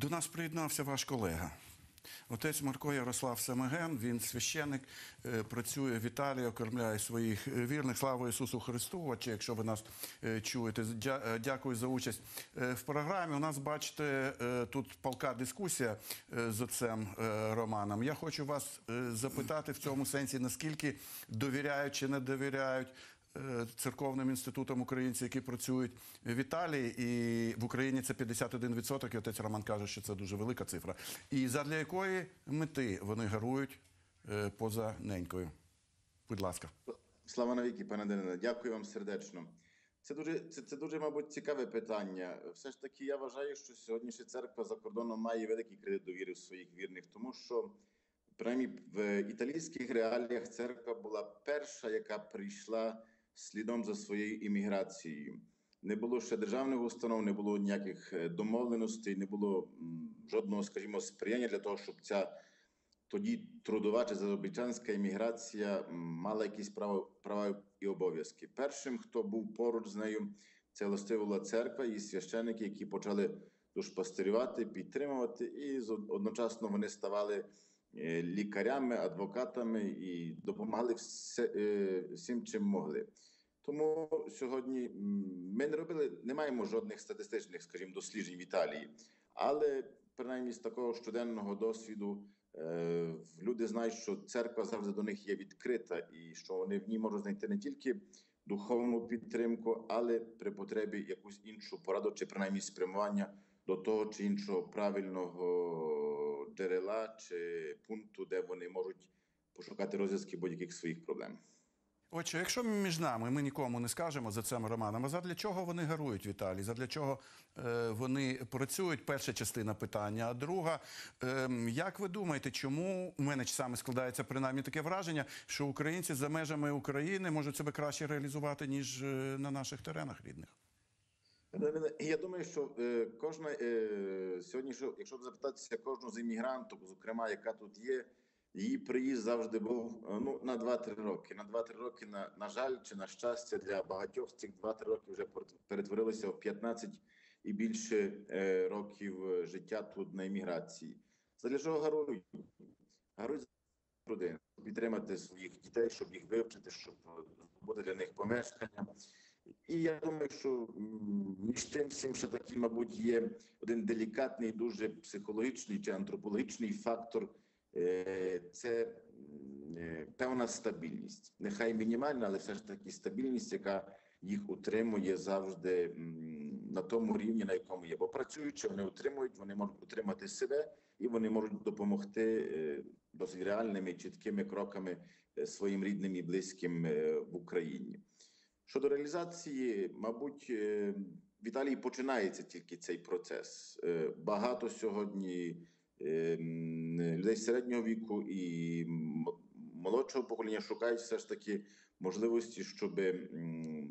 До нас приєднався ваш колега. Отець Марко Ярослав Семеген, він священник, е, працює в Італії, окормляє своїх е, вірних. Слава Ісусу Христу! Отче, якщо ви нас е, чуєте, дякую за участь в програмі. У нас, бачите, тут палка дискусія з отцем Романом. Я хочу вас запитати в цьому сенсі, наскільки довіряють чи не довіряють церковним інститутам українці, які працюють в Італії, і в Україні це 51%, і отець Роман каже, що це дуже велика цифра. І задля якої мети вони гарують е, поза ненькою? Будь ласка. Слава навіки, пане Даниле. Дякую вам сердечно. Це дуже, це, це дуже, мабуть, цікаве питання. Все ж таки, я вважаю, що сьогоднішня церква за кордоном має великий кредит довіри в своїх вірних, тому що принаймні в італійських реаліях церква була перша, яка прийшла слідом за своєю імміграцією. Не було ще державних установ, не було ніяких е, домовленостей, не було жодного, скажімо, сприяння для того, щоб ця тоді трудова чи заробітчанська імміграція мала якісь права, права і обов'язки. Першим, хто був поруч з нею, це властиво церква і священники, які почали душпастерювати, підтримувати, і одночасно вони ставали е, лікарями, адвокатами і допомагали е, всім, чим могли. Тому сьогодні ми не робили, не маємо жодних статистичних, скажімо, досліджень в Італії, але принаймні з такого щоденного досвіду е, люди знають, що церква завжди до них є відкрита, і що вони в ній можуть знайти не тільки духовну підтримку, але при потребі якусь іншу пораду, чи принаймні спрямування до того чи іншого правильного джерела чи пункту, де вони можуть пошукати розв'язки будь-яких своїх проблем. Отже, якщо між нами ми нікому не скажемо за цим Романом, а задля чого вони гарують в Італії? Задля чого е, вони працюють? Перша частина питання. А друга, е, як ви думаєте, чому у мене саме складається принаймні таке враження, що українці за межами України можуть себе краще реалізувати, ніж е, на наших теренах рідних? Я думаю, що е, кожна е, сьогодні, що, якщо запитатися кожну з іммігрантів, зокрема, яка тут є, її приїзд завжди був е, ну, на 2-3 роки. На 2-3 роки, на, на жаль, чи на щастя, для багатьох цих 2-3 роки вже пер- перетворилися в 15 і більше е, років е, життя тут на імміграції. Задля чого гарують? Гарують за родин, підтримати своїх дітей, щоб їх вивчити, щоб е, здобути для них помешкання. І я думаю, що між тим всім ще такий, мабуть, є один делікатний, дуже психологічний чи антропологічний фактор. Це е, певна стабільність. Нехай мінімальна, але все ж таки стабільність, яка їх утримує завжди на тому рівні, на якому є. Бо працюючи, вони утримують, вони можуть утримати себе і вони можуть допомогти е, досить реальними чіткими кроками е, своїм рідним і близьким в Україні. Щодо реалізації, мабуть, в Італії починається тільки цей процес. Багато сьогодні людей середнього віку і молодшого покоління шукають все ж таки можливості, щоб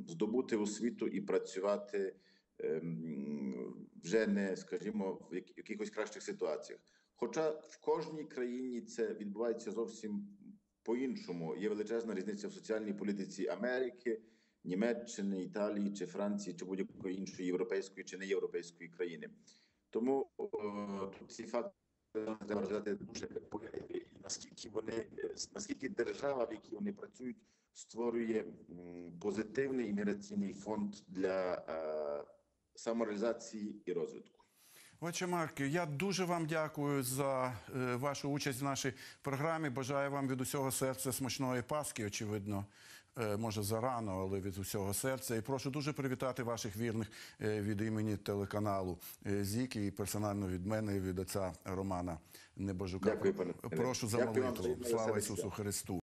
здобути освіту і працювати ем, вже не, скажімо, в якихось кращих ситуаціях. Хоча в кожній країні це відбувається зовсім по-іншому. Є величезна різниця в соціальній політиці Америки, Німеччини, Італії чи Франції, чи будь-якої іншої європейської чи неєвропейської країни. Тому е, тут ці факти треба дуже. Наскільки вони наскільки держава, в якій вони працюють, створює позитивний імміграційний фонд для е, самореалізації і розвитку. Отче Марки, я дуже вам дякую за е, вашу участь в нашій програмі. Бажаю вам від усього серця смачної Пасхи, очевидно, е, може зарано, але від усього серця. І прошу дуже привітати ваших вірних е, від імені телеканалу Зіки і персонально від мене і від отця Романа Небожука. Дякую. Прошу за молитву. Слава Ісусу Христу.